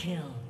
Team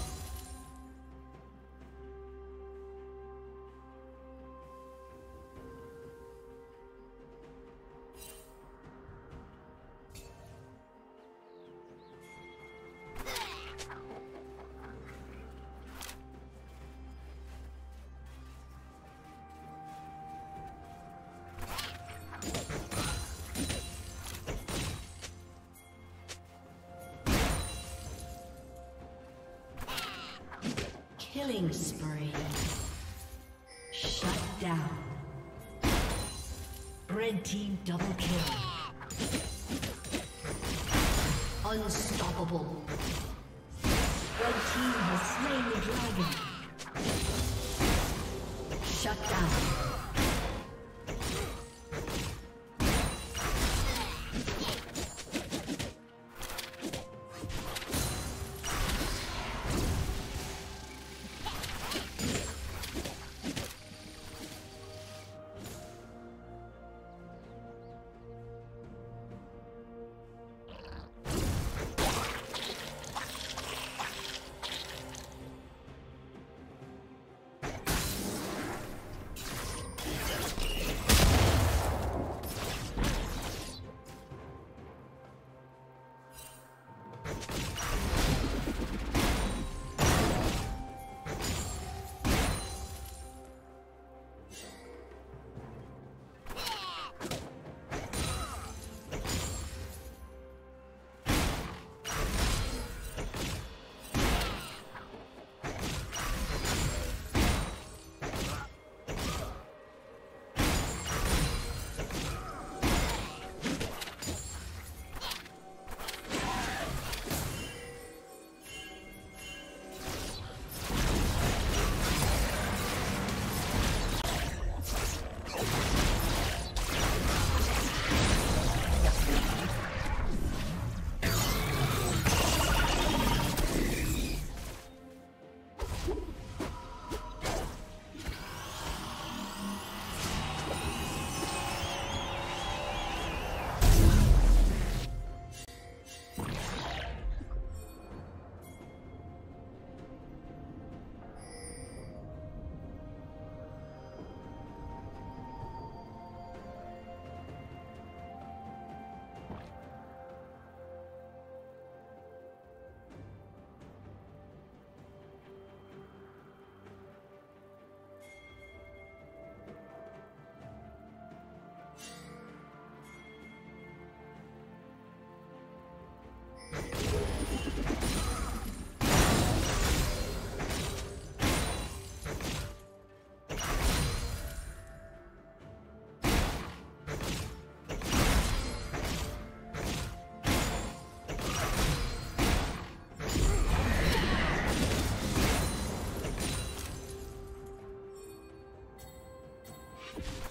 Shut down. Red team double kill. Unstoppable. Red team has slain the dragon. Shut down. you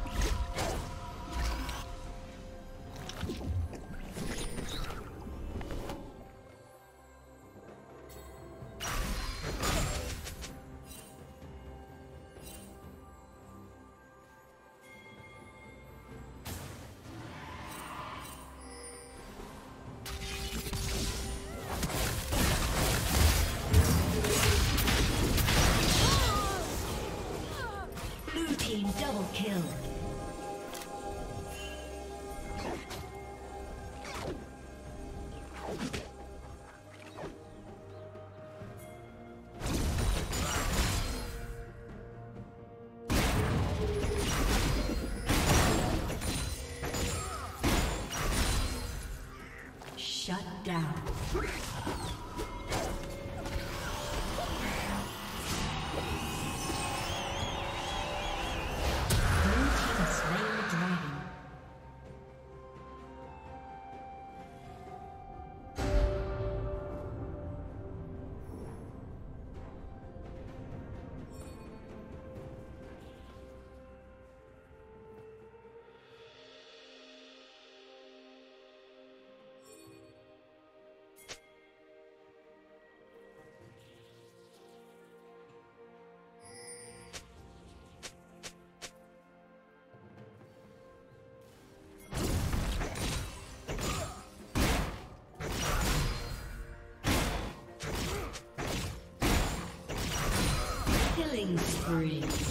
Killing spree.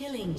Killing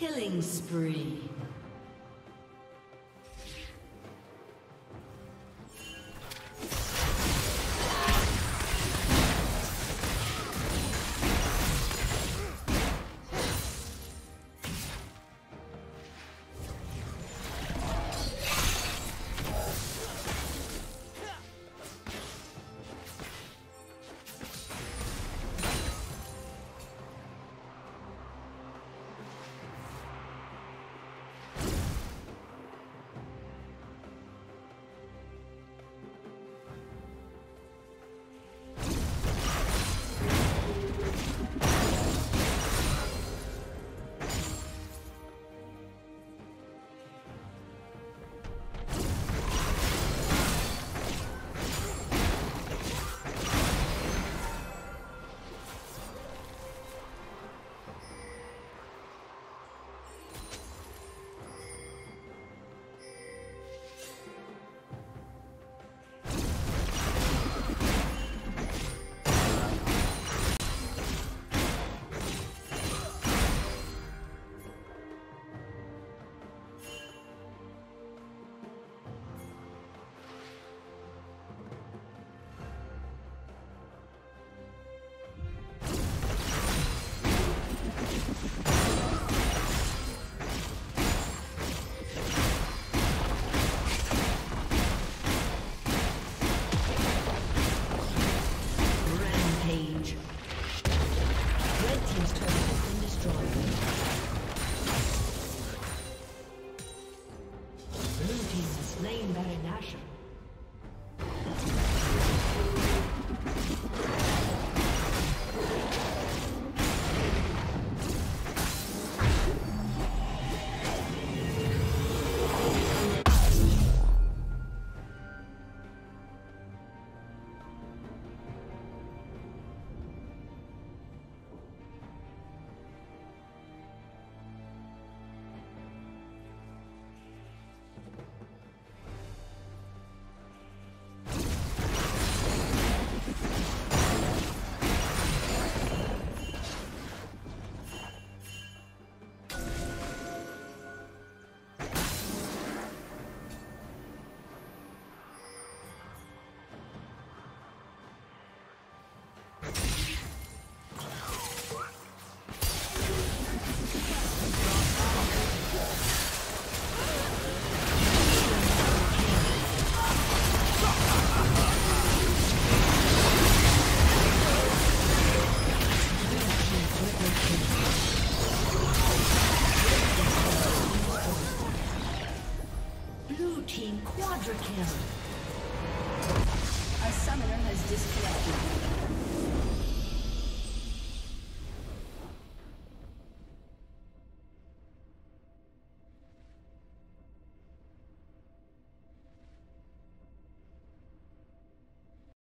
Killing spree.